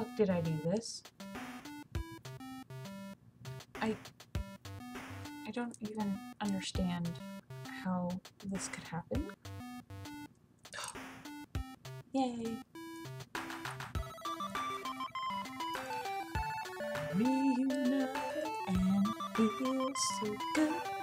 fuck did I do this? I I don't even understand how this could happen. Yay. Reunite and feel so. Good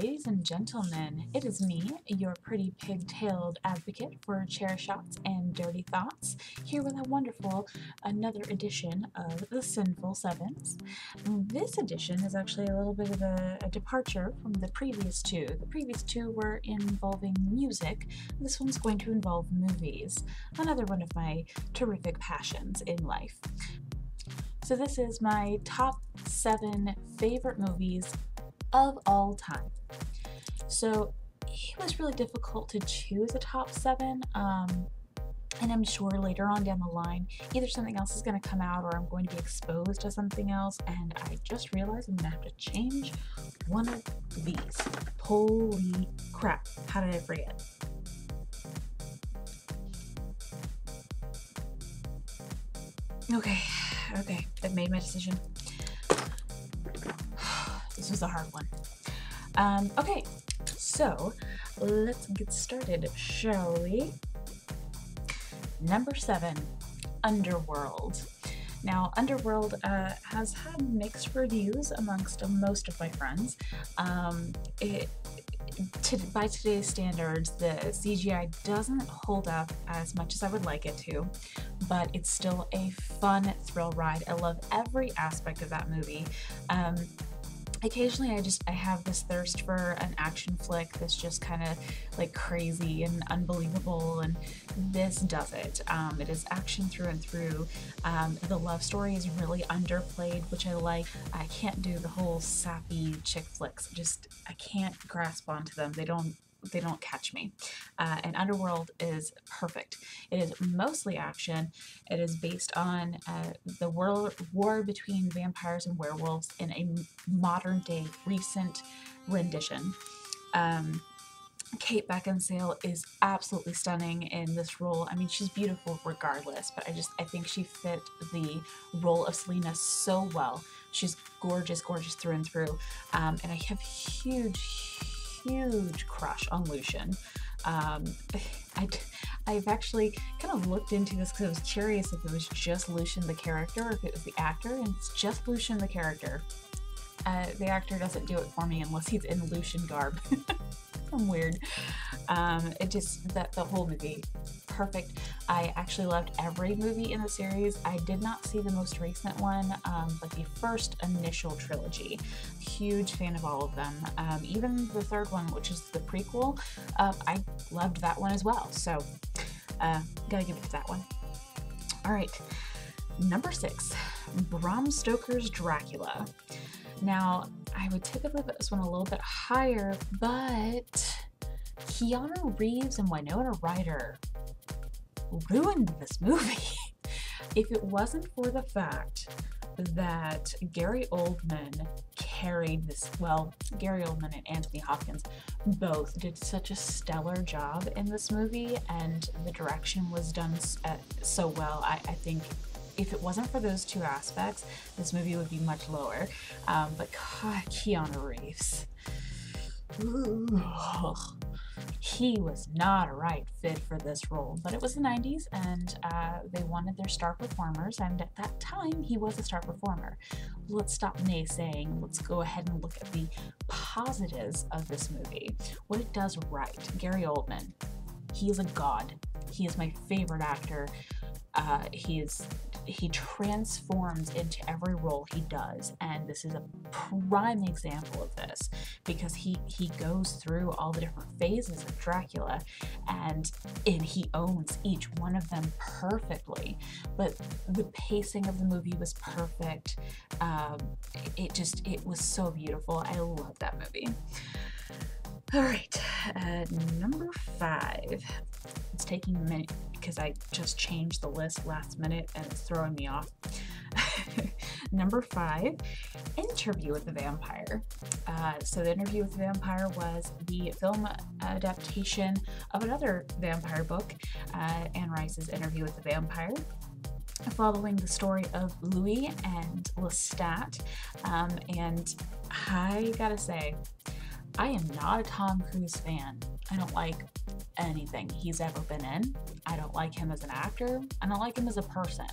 ladies and gentlemen. It is me, your pretty pig-tailed advocate for chair shots and dirty thoughts, here with a wonderful another edition of the Sinful Sevens. This edition is actually a little bit of a, a departure from the previous two. The previous two were involving music. This one's going to involve movies, another one of my terrific passions in life. So this is my top seven favorite movies of all time. So it was really difficult to choose a top seven. Um, and I'm sure later on down the line, either something else is going to come out or I'm going to be exposed to something else. And I just realized I'm going to have to change one of these. Holy crap. How did I forget? Okay, okay, I've made my decision. This was a hard one. Um, okay, so let's get started, shall we? Number seven, Underworld. Now, Underworld uh, has had mixed reviews amongst most of my friends. Um, it, to, by today's standards, the CGI doesn't hold up as much as I would like it to, but it's still a fun thrill ride. I love every aspect of that movie. Um, occasionally I just I have this thirst for an action flick that's just kind of like crazy and unbelievable and this does it. Um, it is action through and through. Um, the love story is really underplayed, which I like. I can't do the whole sappy chick flicks. Just I can't grasp onto them. They don't they don't catch me. Uh, and Underworld is perfect. It is mostly action. It is based on uh, the world war between vampires and werewolves in a modern day recent rendition. Um, Kate Beckinsale is absolutely stunning in this role. I mean, she's beautiful regardless, but I just I think she fit the role of Selena so well. She's gorgeous, gorgeous through and through, um, and I have huge, huge crush on Lucian. Um, I, I've actually kind of looked into this because I was curious if it was just Lucian the character or if it was the actor, and it's just Lucian the character. Uh, the actor doesn't do it for me unless he's in Lucian garb. I'm weird. Um, it just, that the whole movie, perfect. I actually loved every movie in the series. I did not see the most recent one, um, but the first initial trilogy. Huge fan of all of them. Um, even the third one, which is the prequel, uh, I loved that one as well. So, uh, gotta give it to that one. All right, number six Bram Stoker's Dracula. Now, I would typically put this one a little bit higher, but Keanu Reeves and Winona Ryder ruined this movie. if it wasn't for the fact that Gary Oldman carried this, well, Gary Oldman and Anthony Hopkins both did such a stellar job in this movie, and the direction was done uh, so well. I, I think if it wasn't for those two aspects, this movie would be much lower. Um, but God, Keanu Reeves. he was not a right fit for this role, but it was the 90s and uh, they wanted their star performers, and at that time, he was a star performer. Let's stop naysaying. Let's go ahead and look at the positives of this movie. What it does right. Gary Oldman, he is a god. He is my favorite actor. Uh, he is he transforms into every role he does and this is a prime example of this because he he goes through all the different phases of Dracula and and he owns each one of them perfectly but the pacing of the movie was perfect um, it just it was so beautiful I love that movie all right uh, number five it's taking a minute because I just changed the list last minute and it's throwing me off. Number five, Interview with the Vampire. Uh, so, The Interview with the Vampire was the film adaptation of another vampire book, uh, Anne Rice's Interview with the Vampire following the story of Louis and Lestat. Um, and I gotta say, I am not a Tom Cruise fan. I don't like anything he's ever been in. I don't like him as an actor. I don't like him as a person.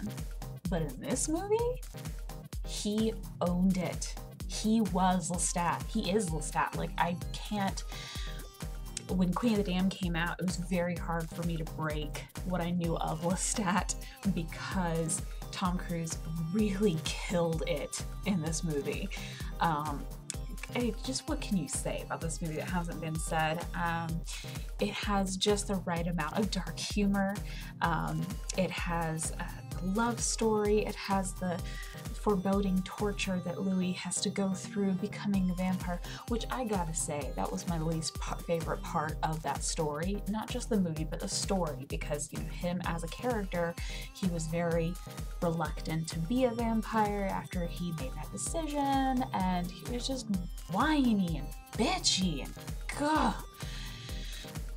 But in this movie, he owned it. He was Lestat. He is Lestat. Like, I can't. When Queen of the Damned came out, it was very hard for me to break what I knew of Lestat because Tom Cruise really killed it in this movie. Um, just what can you say about this movie that hasn't been said? Um, it has just the right amount of dark humor. Um, it has a love story. It has the foreboding torture that Louis has to go through becoming a vampire, which I gotta say, that was my least favorite part of that story. Not just the movie, but the story, because, you know, him as a character, he was very reluctant to be a vampire after he made that decision, and he was just whiny and bitchy and gah.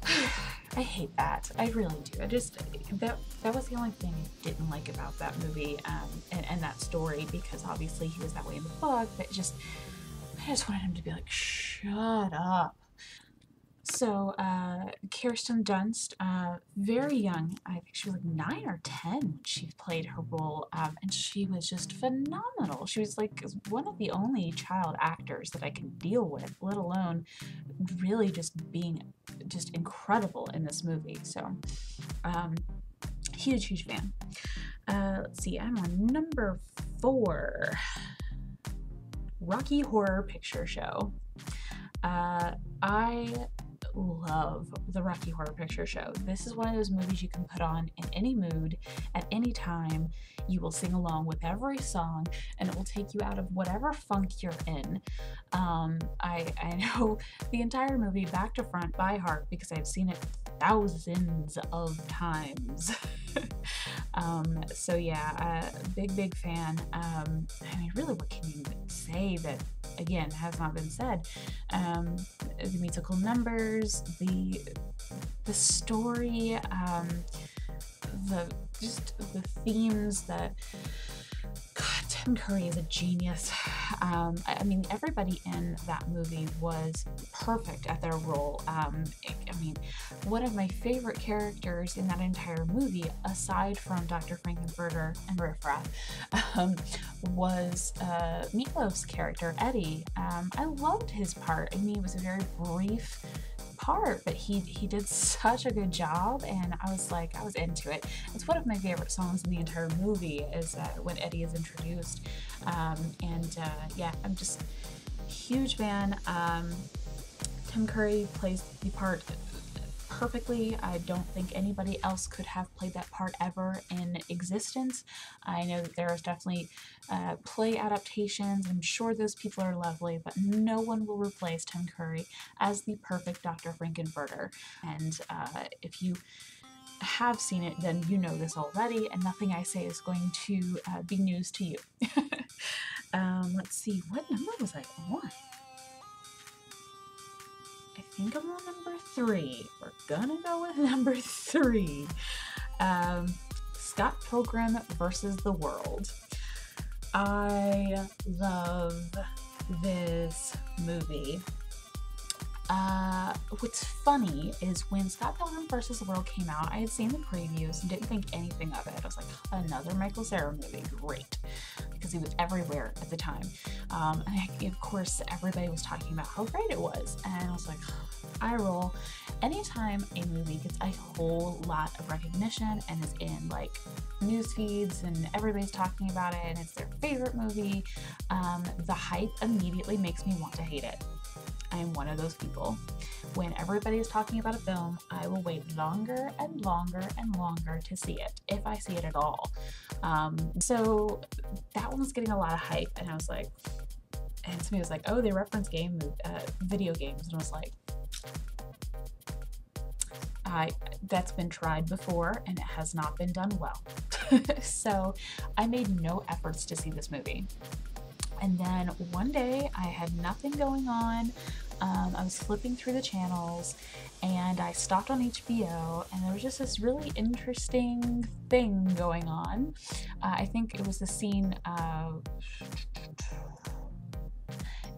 I hate that. I really do. I just that that was the only thing I didn't like about that movie um, and, and that story because obviously he was that way in the book. But just I just wanted him to be like, shut up. So, uh, Kirsten Dunst, uh, very young, I think she was like nine or 10 when she played her role, um, and she was just phenomenal. She was like one of the only child actors that I can deal with, let alone really just being just incredible in this movie. So, um, huge, huge fan. Uh, let's see, I'm on number four Rocky Horror Picture Show. Uh, I love the Rocky Horror Picture Show. This is one of those movies you can put on in any mood at any time. You will sing along with every song, and it will take you out of whatever funk you're in. Um, I, I know the entire movie back to front by heart because I've seen it thousands of times. um, so yeah, uh, big big fan. Um, I mean, really, what can you say that again has not been said? Um, the musical numbers, the the story, um, the just the themes that Tim Curry is a genius. Um, I mean, everybody in that movie was perfect at their role. Um, I mean, one of my favorite characters in that entire movie, aside from Dr. Frank-N-Furter and Riff Raff, um, was uh, Meatloaf's character, Eddie. Um, I loved his part. I mean, it was a very brief part, but he he did such a good job, and I was like, I was into it. It's one of my favorite songs in the entire movie is uh, when Eddie is introduced, um, and uh, yeah, I'm just huge fan. Um, Tim Curry plays the part perfectly. I don't think anybody else could have played that part ever in existence. I know that there is definitely uh, play adaptations. I'm sure those people are lovely, but no one will replace Tim Curry as the perfect Dr. Frank-N-Furter. And uh, if you have seen it, then you know this already, and nothing I say is going to uh, be news to you. um, let's see, what number was I on? Think I'm on number three. We're gonna go with number three. Um, Scott Pilgrim versus the World. I love this movie. Uh, what's funny is when Scott Pilgrim vs. the World came out, I had seen the previews and didn't think anything of it. I was like, another Michael Cera movie, great, because he was everywhere at the time. Um, and I, of course, everybody was talking about how great it was, and I was like, eye roll. Anytime a movie gets a whole lot of recognition and is in like news feeds and everybody's talking about it and it's their favorite movie, um, the hype immediately makes me want to hate it. I am one of those people. When everybody is talking about a film, I will wait longer and longer and longer to see it, if I see it at all. Um, so that one was getting a lot of hype, and I was like, and somebody was like, "Oh, they reference game, uh, video games," and I was like, "I that's been tried before, and it has not been done well." so I made no efforts to see this movie. And then one day I had nothing going on. Um, I was flipping through the channels and I stopped on HBO and there was just this really interesting thing going on. Uh, I think it was the scene.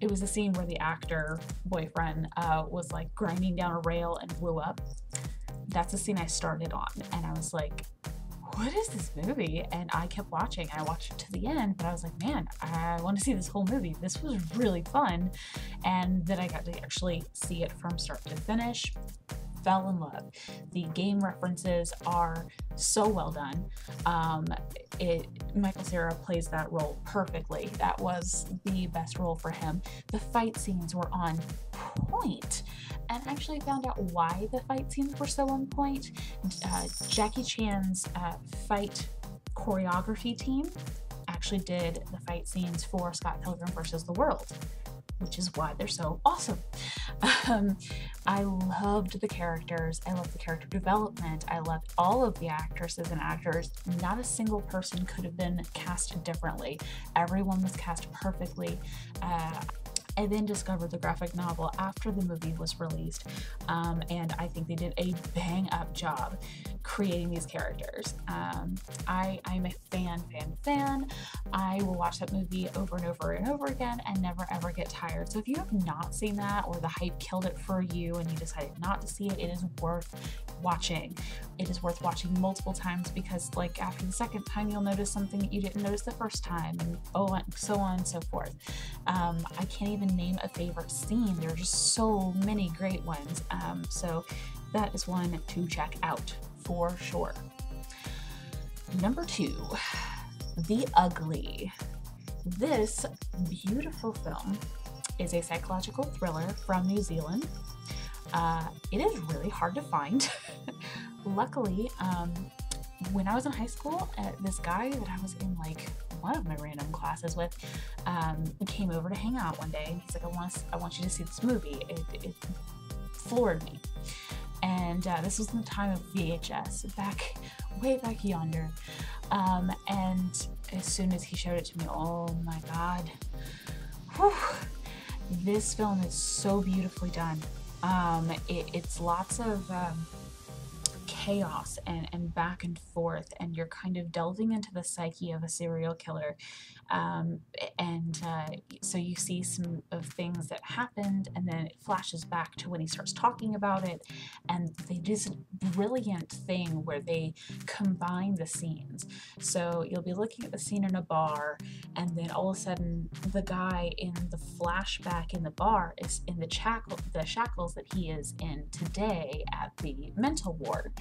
It was the scene where the actor boyfriend uh, was like grinding down a rail and blew up. That's the scene I started on, and I was like, what is this movie? And I kept watching. I watched it to the end, but I was like, man, I want to see this whole movie. This was really fun. And then I got to actually see it from start to finish fell in love. The game references are so well done. Um, it Michael Cera plays that role perfectly. That was the best role for him. The fight scenes were on point, and actually found out why the fight scenes were so on point. Uh, Jackie Chan's uh, fight choreography team actually did the fight scenes for Scott Pilgrim versus the World which is why they're so awesome. Um, I loved the characters. I loved the character development. I loved all of the actresses and actors. Not a single person could have been cast differently. Everyone was cast perfectly. Uh, I then discovered the graphic novel after the movie was released, um, and I think they did a bang up job creating these characters. Um, I, I'm a fan, fan, fan. I will watch that movie over and over and over again and never ever get tired. So if you have not seen that or the hype killed it for you and you decided not to see it, it is worth watching. It is worth watching multiple times because, like, after the second time, you'll notice something that you didn't notice the first time, and oh, so on and so forth. Um, I can't even name a favorite scene. There are just so many great ones. Um, so that is one to check out for sure. Number two, The Ugly. This beautiful film is a psychological thriller from New Zealand. Uh, it is really hard to find. Luckily, um, when I was in high school, uh, this guy that I was in like one of my random classes with um, came over to hang out one day. And he's like, "I want, I want you to see this movie." It, it floored me. And uh, this was in the time of VHS, back way back yonder. Um, and as soon as he showed it to me, oh my god, Whew. this film is so beautifully done. Um, it, it's lots of um, chaos and, and back and forth, and you're kind of delving into the psyche of a serial killer um, and uh, so you see some of things that happened, and then it flashes back to when he starts talking about it. And they do this brilliant thing where they combine the scenes. So you'll be looking at the scene in a bar, and then all of a sudden, the guy in the flashback in the bar is in the, shackle, the shackles that he is in today at the mental ward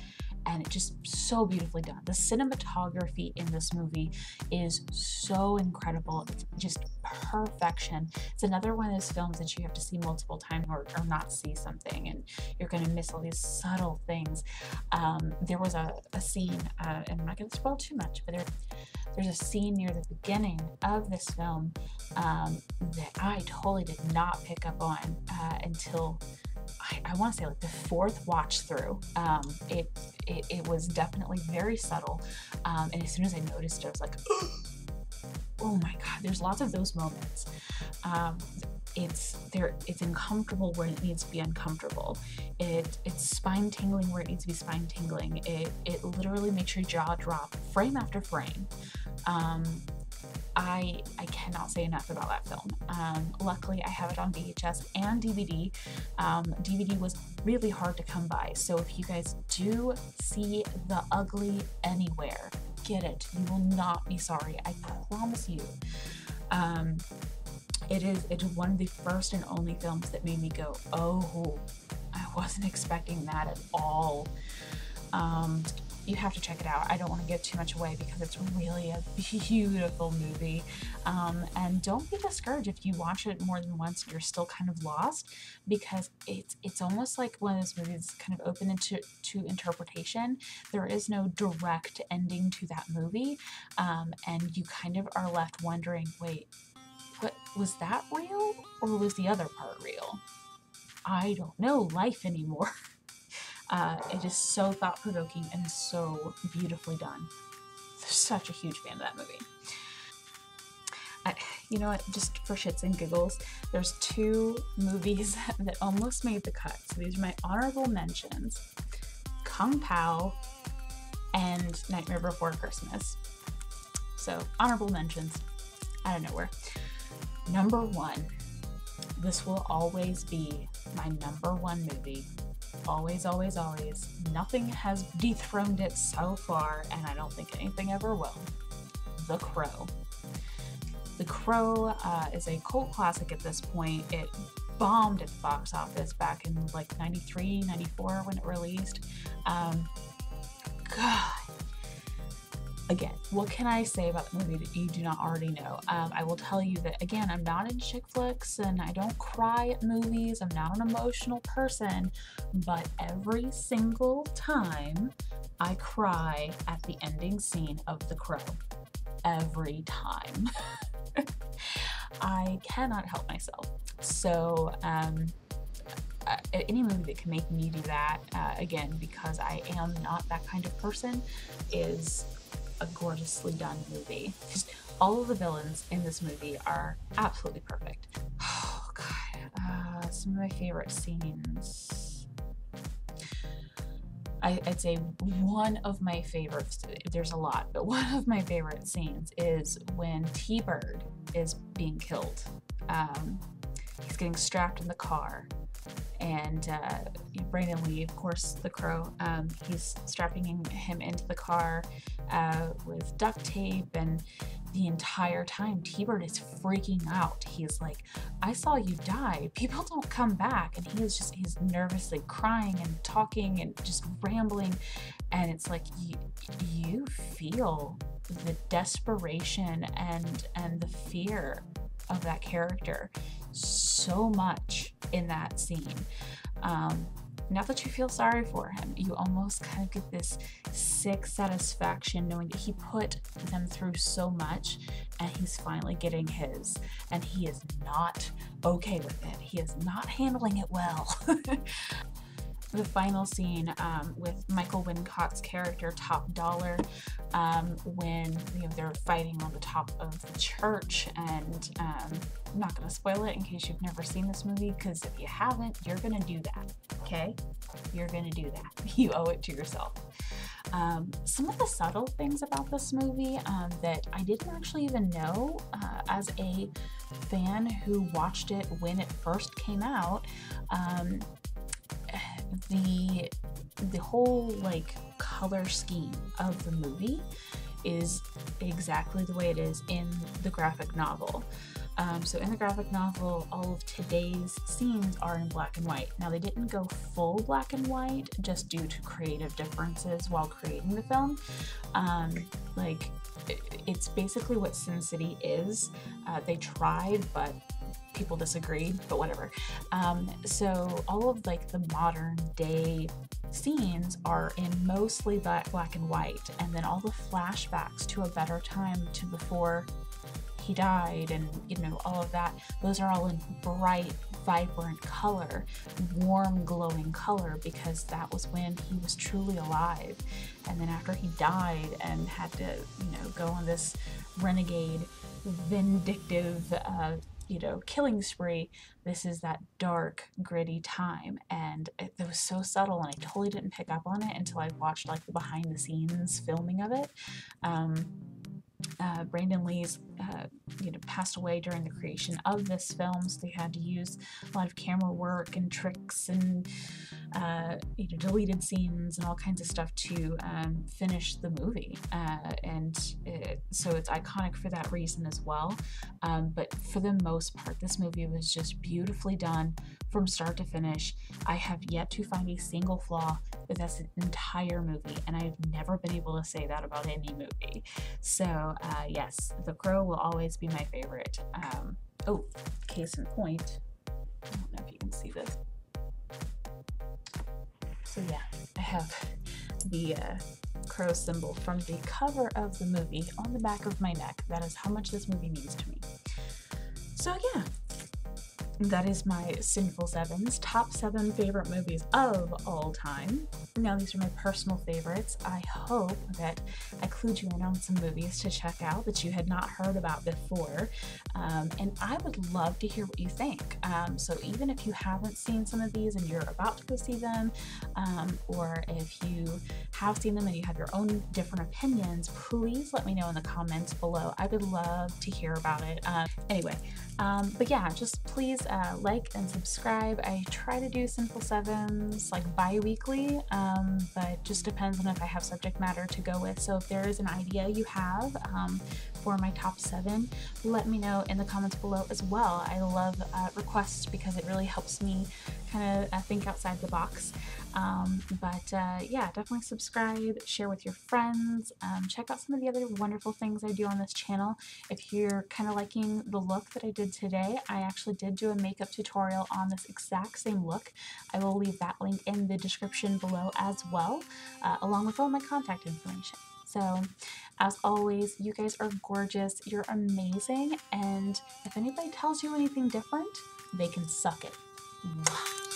and it's just so beautifully done. The cinematography in this movie is so incredible. It's just perfection. It's another one of those films that you have to see multiple times or, or not see something, and you're going to miss all these subtle things. Um, there was a, a scene, uh, and I'm not going to spoil too much, but there, there's a scene near the beginning of this film um, that I totally did not pick up on uh, until I, I want to say like the fourth watch through. Um, it, it, it was definitely very subtle, um, and as soon as I noticed it, I was like, oh my god. There's lots of those moments. Um, it's there. It's uncomfortable where it needs to be uncomfortable. It it's spine tingling where it needs to be spine tingling. It it literally makes your jaw drop frame after frame. Um, I I cannot say enough about that film. Um, luckily, I have it on VHS and DVD. Um, DVD was really hard to come by, so if you guys do see The Ugly anywhere, get it. You will not be sorry. I promise you. Um, it is it is one of the first and only films that made me go, oh, I wasn't expecting that at all. Um, you have to check it out. I don't want to give too much away because it's really a beautiful movie. Um, and don't be discouraged if you watch it more than once and you're still kind of lost because it's it's almost like one of those movies kind of open into to interpretation. There is no direct ending to that movie, um, and you kind of are left wondering, wait, what was that real or was the other part real? I don't know life anymore. Uh, it is so thought provoking and so beautifully done. such a huge fan of that movie. I, you know what, just for shits and giggles, there's two movies that almost made the cut. So these are my honorable mentions Kung Pow and Nightmare Before Christmas. So, honorable mentions out of nowhere. Number one, this will always be my number one movie. Always, always, always. Nothing has dethroned it so far, and I don't think anything ever will. The Crow. The Crow uh, is a cult classic at this point. It bombed at the box office back in like 93, 94 when it released. Um, God. Again, what can I say about the movie that you do not already know? Um, I will tell you that, again, I'm not in chick flicks and I don't cry at movies. I'm not an emotional person, but every single time I cry at the ending scene of The Crow. Every time. I cannot help myself. So, um, uh, any movie that can make me do that, uh, again, because I am not that kind of person, is a gorgeously done movie. All of the villains in this movie are absolutely perfect. Oh, God. Uh, some of my favorite scenes. I, would say one of my favorites, there's a lot, but one of my favorite scenes is when T Bird is being killed. Um, he's getting strapped in the car and uh, Brandon Lee, of course, the crow, um, he's strapping him into the car uh, with duct tape, and the entire time T-Bird is freaking out. He's like, "I saw you die. People don't come back," and he is just he's nervously crying and talking and just rambling, and it's like you you feel the desperation and and the fear of that character so much in that scene. Um, not that you feel sorry for him, you almost kind of get this sick satisfaction knowing that he put them through so much and he's finally getting his. And he is not okay with it, he is not handling it well. the final scene um, with Michael Wincott's character, Top Dollar, um, when you know they're fighting on the top of the church, and um, I'm not going to spoil it in case you've never seen this movie, because if you haven't, you're going to do that. Okay, you're going to do that. You owe it to yourself. Um, some of the subtle things about this movie um, that I didn't actually even know uh, as a fan who watched it when it first came out. The the whole like color scheme of the movie is exactly the way it is in the graphic novel. Um, so in the graphic novel, all of today's scenes are in black and white. Now they didn't go full black and white just due to creative differences while creating the film. Um, like it's basically what Sin City is. Uh, they tried, but people disagree, but whatever. Um, so all of like the modern day scenes are in mostly black, black and white, and then all the flashbacks to a better time to before he died and you know all of that those are all in bright vibrant color warm glowing color because that was when he was truly alive and then after he died and had to you know go on this renegade vindictive uh, you know, killing spree, this is that dark, gritty time. And it, it, was so subtle, and I totally didn't pick up on it until I watched like the behind the scenes filming of it. Um, uh, Brandon Lee's, uh, you know, passed away during the creation of this film, so they had to use a lot of camera work and tricks and uh, you know deleted scenes and all kinds of stuff to um, finish the movie. Uh, and it, so it's iconic for that reason as well. Um, but for the most part, this movie was just beautifully done from start to finish. I have yet to find a single flaw with this entire movie, and I've never been able to say that about any movie. So, uh, yes, The Crow will always be my favorite. Um, oh, case in point, I don't know if you can see this. So, yeah, I have the uh, crow symbol from the cover of the movie on the back of my neck. That is how much this movie means to me. So, yeah, that is my Sinful Sevens, top seven favorite movies of all time. Now, these are my personal favorites. I hope that I clued you in on some movies to check out that you had not heard about before. Um, and I would love to hear what you think. Um, so, even if you haven't seen some of these and you're about to go see them, um, or if you have seen them and you have your own different opinions, please let me know in the comments below. I would love to hear about it. Uh, anyway, um, but yeah, just please uh, like and subscribe. I try to do Sinful Sevens like bi weekly, um, but just depends on if I have subject matter to go with. So if there is an idea you have um, for my top seven, let me know in the comments below as well. I love uh, requests because it really helps me kind of uh, think outside the box. Um, but uh, yeah, definitely subscribe, share with your friends, um, check out some of the other wonderful things I do on this channel. If you're kind of liking the look that I did today, I actually did do a makeup tutorial on this exact same look. I will leave that link in the description below as well, uh, along with all my contact information. So, as always, you guys are gorgeous, you're amazing, and if anybody tells you anything different, they can suck it. Mwah.